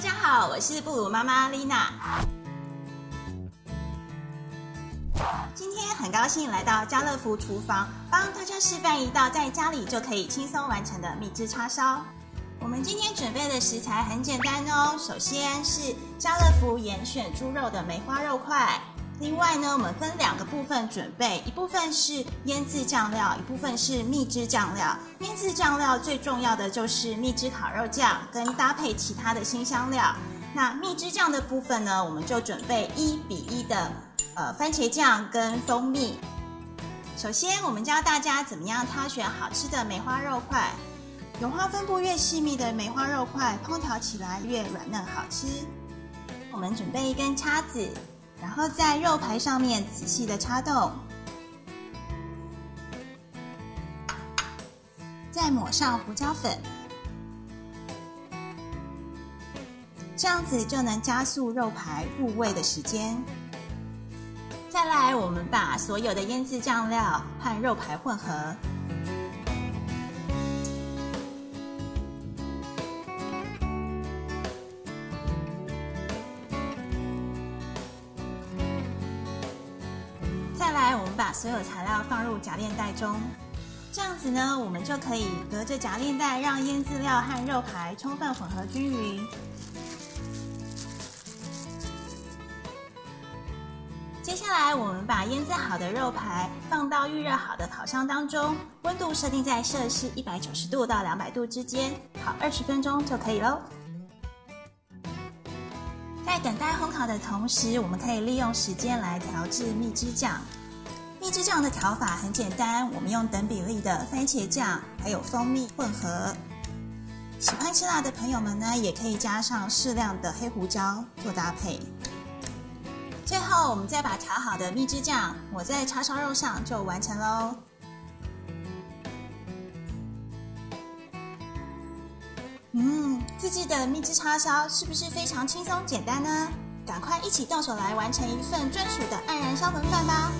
大家好，我是布鲁妈妈丽娜。今天很高兴来到家乐福厨房，帮大家示范一道在家里就可以轻松完成的蜜汁叉烧。我们今天准备的食材很简单哦，首先是家乐福严选猪肉的梅花肉块。另外呢，我们分两个部分准备，一部分是腌制酱料，一部分是蜜汁酱料。腌制酱料最重要的就是蜜汁烤肉酱，跟搭配其他的新香料。那蜜汁酱的部分呢，我们就准备一比一的呃番茄酱跟蜂蜜。首先，我们教大家怎么样挑选好吃的梅花肉块。油花分布越细密的梅花肉块，烹调起来越软嫩好吃。我们准备一根叉子。然后在肉排上面仔细的插洞，再抹上胡椒粉，这样子就能加速肉排入味的时间。再来，我们把所有的腌制酱料和肉排混合。把所有材料放入夹链袋中，这样子呢，我们就可以隔着夹链袋让腌制料和肉排充分混合均匀。接下来，我们把腌制好的肉排放到预热好的烤箱当中，温度设定在摄氏一百九十度到两百度之间，烤二十分钟就可以喽。在等待烘烤的同时，我们可以利用时间来调制蜜汁酱。汁酱的调法很简单，我们用等比例的番茄酱还有蜂蜜混合。喜欢吃辣的朋友们呢，也可以加上适量的黑胡椒做搭配。最后，我们再把调好的蜜汁酱抹在叉烧肉上，就完成喽。嗯，自制的蜜汁叉烧是不是非常轻松简单呢？赶快一起动手来完成一份专属的黯然销魂饭吧！